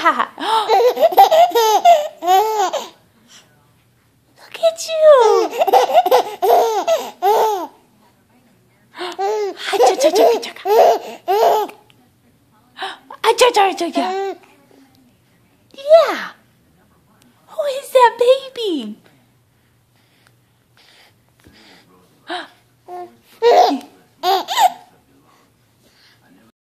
Look at you. Yeah. Who is that baby?